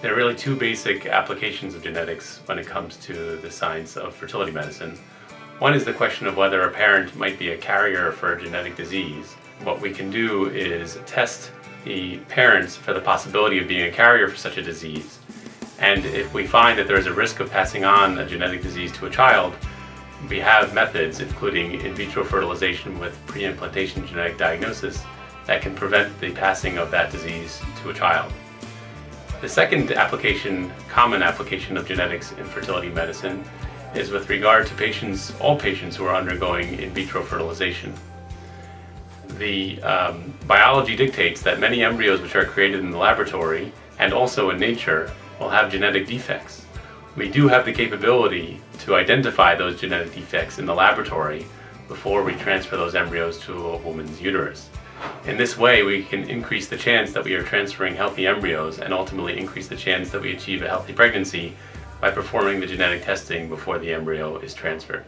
There are really two basic applications of genetics when it comes to the science of fertility medicine. One is the question of whether a parent might be a carrier for a genetic disease. What we can do is test the parents for the possibility of being a carrier for such a disease. And if we find that there is a risk of passing on a genetic disease to a child, we have methods, including in vitro fertilization with pre-implantation genetic diagnosis, that can prevent the passing of that disease to a child. The second application, common application of genetics in fertility medicine is with regard to patients, all patients who are undergoing in vitro fertilization. The um, biology dictates that many embryos which are created in the laboratory and also in nature will have genetic defects. We do have the capability to identify those genetic defects in the laboratory before we transfer those embryos to a woman's uterus. In this way, we can increase the chance that we are transferring healthy embryos and ultimately increase the chance that we achieve a healthy pregnancy by performing the genetic testing before the embryo is transferred.